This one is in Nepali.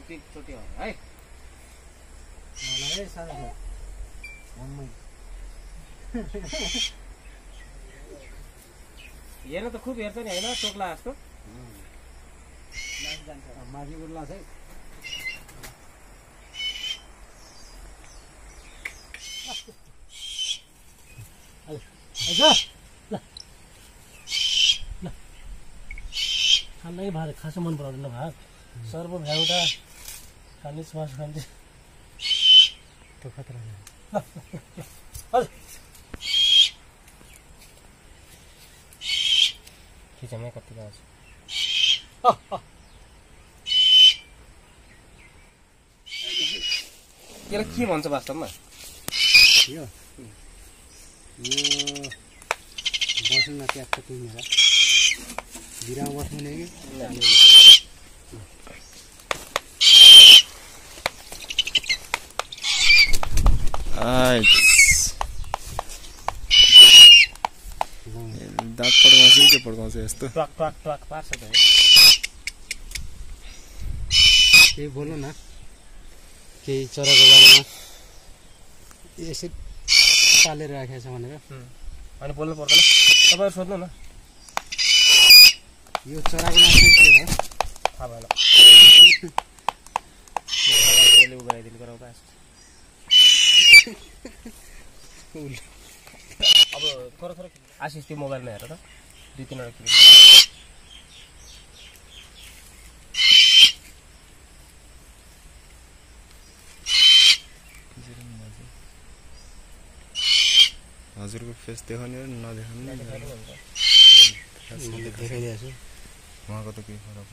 कति चोटि हो है? छ। हेर्न त खुब हेर्छ नि होइन? टोक्ला जस्तो। माथि उर्ला चाहिँ। खानै भात खासै मन पराउँदैन भात। सर्व भ्याउटा खाने मासु खान्छ त्यो खतरा छ। खिचमै कतिको आउँछ त्यसलाई के भन्छ वास्तवमा? यो? यो बस्नु न ट्याक्क तिमीहरू भिरामा बस्नु नि कि? दाँत पड्काउँछ के पड्काउँछ यस्तो ट्वाक ट्वाक ट्वाक पार्छ त केही बोल्नु न केही चराको बारेमा यसै पालेर राखेको छ भनेर अनि बोल्नु पर्दैन तपाईँहरू सोध्नु न यो चराको नाम चाहिँ के हो थाहा भएन गराइदिनु गराउ पास अब थोरै थोरै आशिष त्यो मोबाइलमा हेर त दुई तिनवटा क्लिक हजुरको फेस देखाउने नदेखाउने देखाइदिएको छु उहाँको त केही फरक